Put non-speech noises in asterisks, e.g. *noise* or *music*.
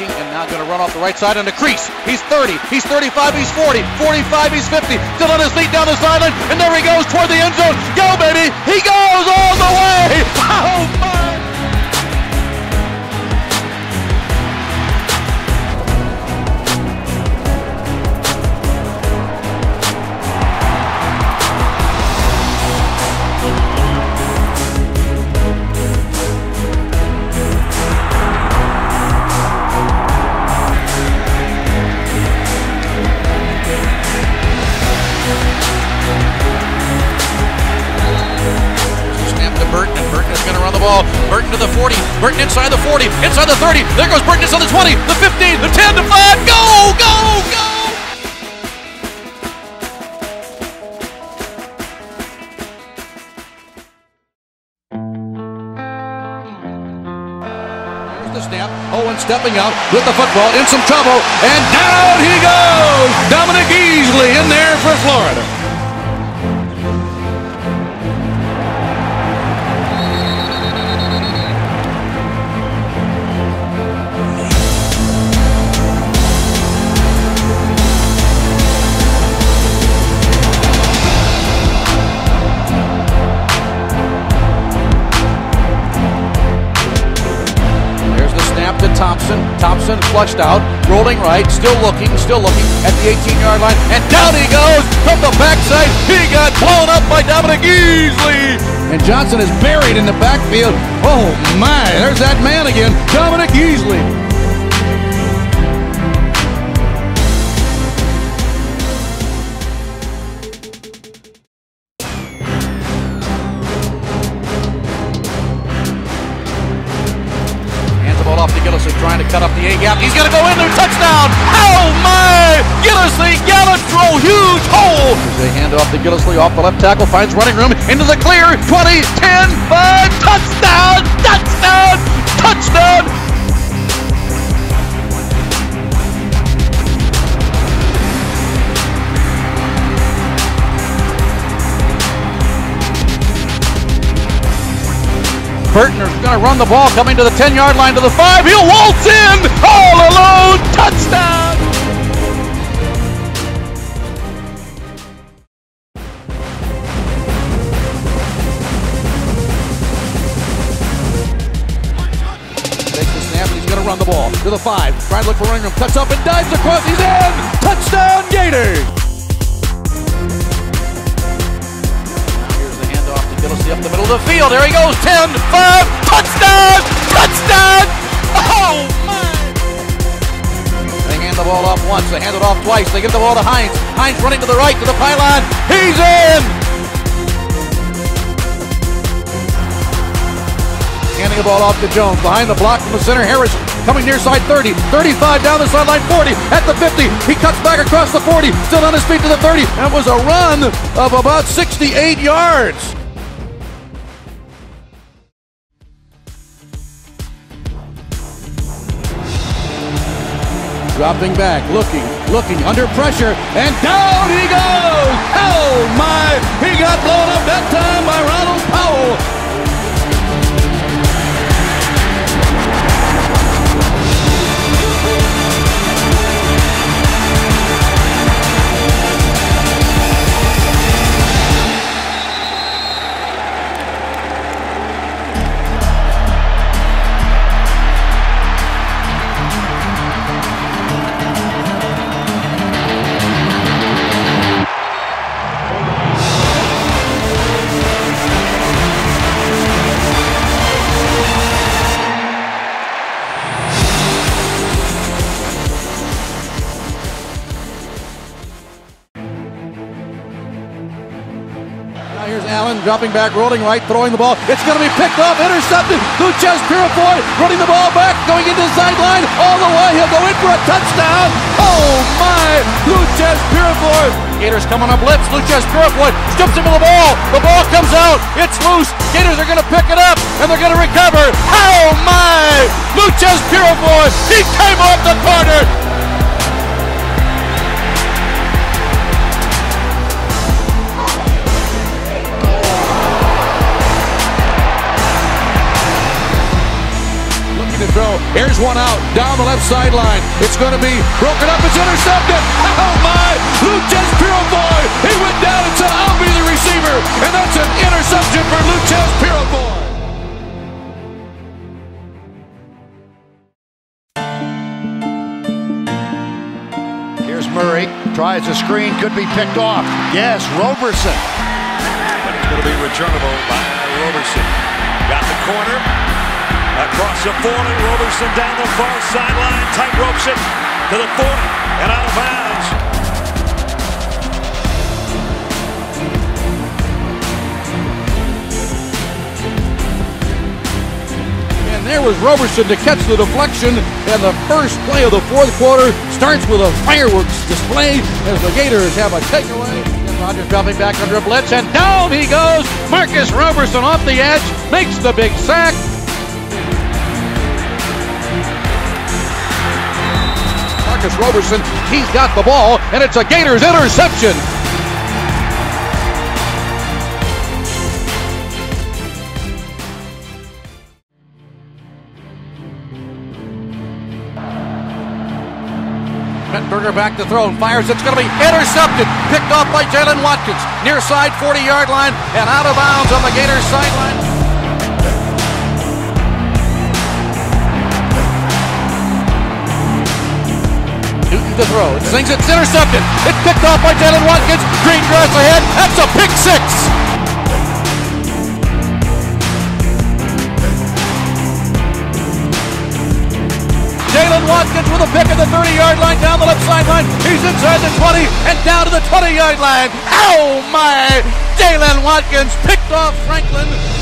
and now going to run off the right side on the crease. He's 30, he's 35, he's 40, 45, he's 50. Still on his feet down the sideline, and there he goes toward the end zone. Go, baby! He goes all the way! *laughs* Oh, my! To the 40, Burton inside the 40, inside the 30. There goes Burton inside the 20, the 15, the 10, the 5. Go, go, go! The snap. Owen stepping out with the football in some trouble, and down he goes. Dominique Easley in there for Florida. Thompson. Thompson flushed out, rolling right, still looking, still looking at the 18-yard line, and down he goes from the backside. He got blown up by Dominique Easley, and Johnson is buried in the backfield. Oh my! There's that man again, Dominique Easley. Cut up the A gap. He's going to go in there. Touchdown! Oh my! Gillislee, Gallistro, huge hole! They hand off to Gillislee off the left tackle, finds running room into the clear. 20, 10, 5, touchdown! Touchdown! Touchdown! Burton's going to run the ball coming to the 10 yard line to the 5. He'll waltz in all alone. Touchdown. Takes the snap and he's going to run the ball to the 5. Trying to look for running room. Cuts up and dives across. He's in. Touchdown Gators. Gillespie up the middle of the field. There he goes. 10, 5, touchdown! Touchdown! Oh, my! They hand the ball off once. They hand it off twice. They give the ball to Hines. Hines running to the right to the pylon. He's in! Handing the ball off to Jones. Behind the block from the center. Harris coming near side 30. 35 down the sideline. 40 at the 50. He cuts back across the 40. Still on his feet to the 30. That was a run of about 68 yards. Dropping back, looking, looking, under pressure, and down he goes! Oh my! He got blown up that time by Ronald Powell. Now here's Allen dropping back, rolling right, throwing the ball. It's going to be picked up, intercepted. Loucheiz Purifoy running the ball back, going into the sideline all the way. He'll go in for a touchdown. Oh my! Loucheiz Purifoy. Gators coming up blitz. Loucheiz Purifoy jumps into the ball. The ball comes out. It's loose. Gators are going to pick it up and they're going to recover. Oh my! Loucheiz Purifoy. He came off the corner. Here's one out. down the left sideline. It's going to be broken up. It's intercepted. Oh my! Loucheiz Purifoy. He went down and said, "I'll be the receiver," and that's an interception for Loucheiz Purifoy. Here's Murray. Tries a screen. Could be picked off. Yes, Roberson. But it's going to be returnable by Roberson. Got the corner. Across the 40. Roberson down the far sideline. Tight ropes it to the 40 and out of bounds. And there was Roberson to catch the deflection. And the first play of the fourth quarter starts with a fireworks display as the Gators have a takeaway. Rogers dropping back under a blitz, and down he goes. Marcus Roberson off the edge, makes the big sack. Marcus Roberson, he's got the ball, and it's a Gators interception. Mettenberger back to throw and fires. It's going to be intercepted. Picked off by Jaylen Watkins. Near side 40 yard line and out of bounds on the Gators sideline. To throw. It it's intercepted. It's picked off by Jaylen Watkins. Green grass ahead. That's a pick six. Jaylen Watkins with a pick at the 30-yard line down the left sideline. He's inside the 20 and down to the 20-yard line. Oh my! Jaylen Watkins picked off Franklin